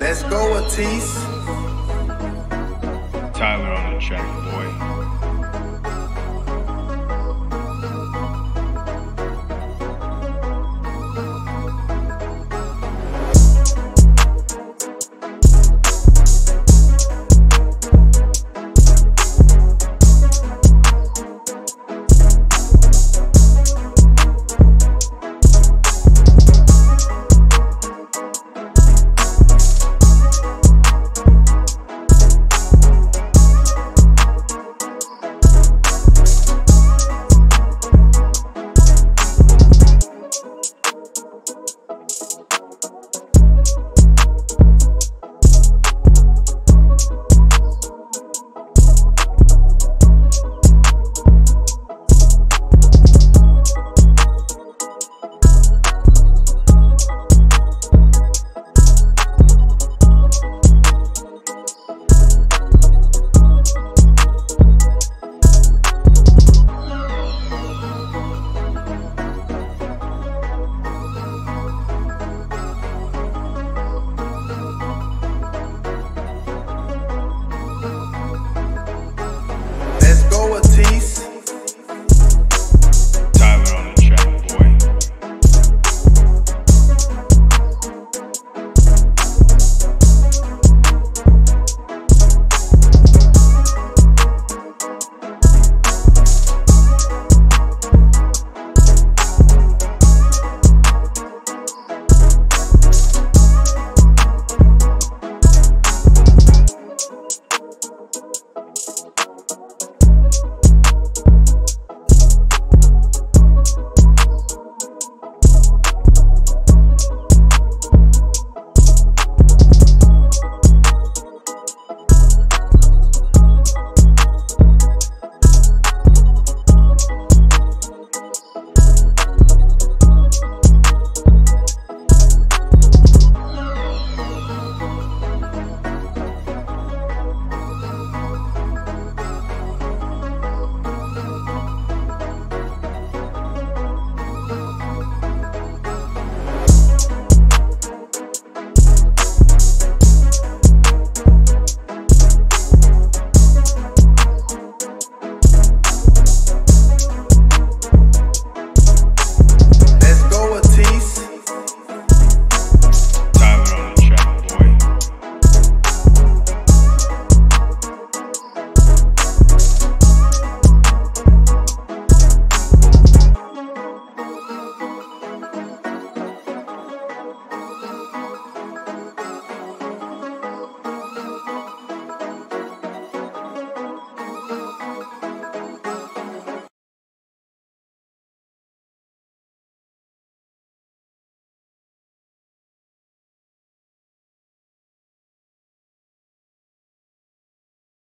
Let's go, Atis. Tyler on the track, boy.